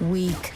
Weak.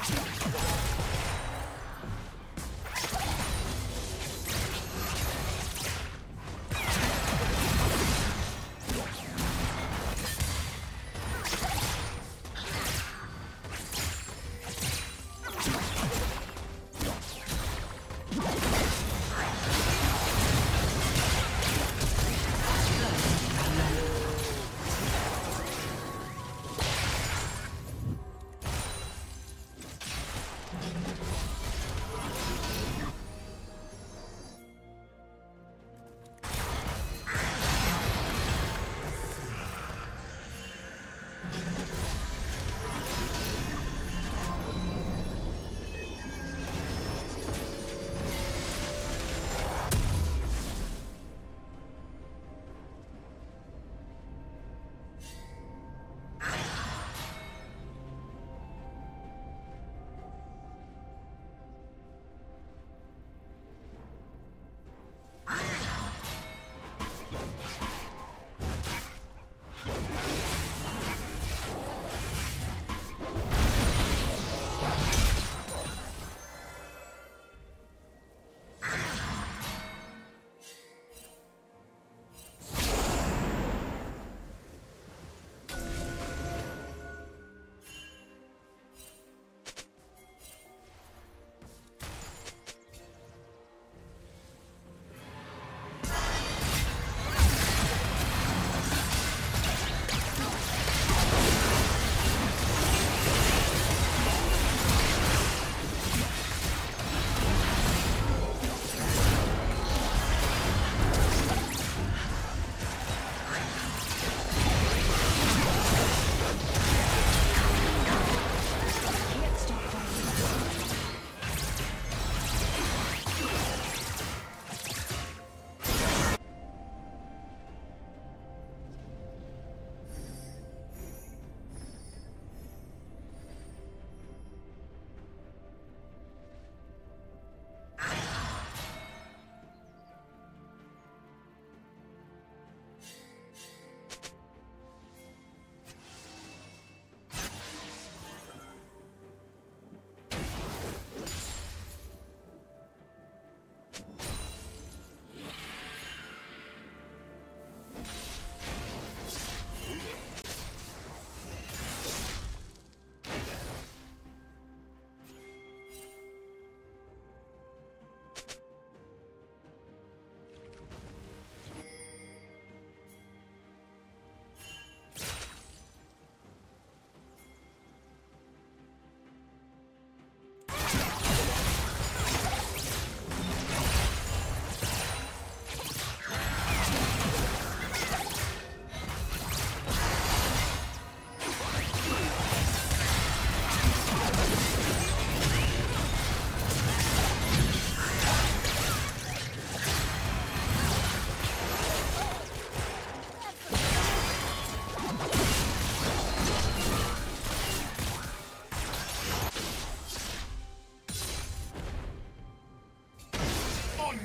Let's go.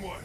one.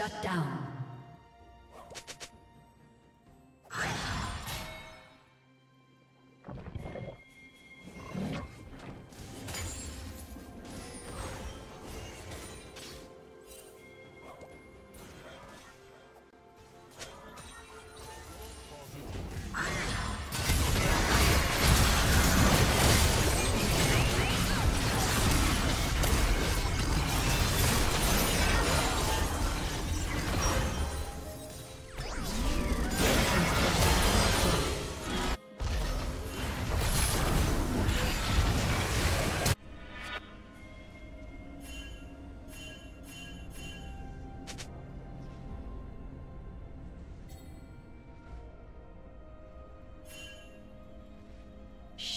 Shut down.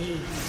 Ace.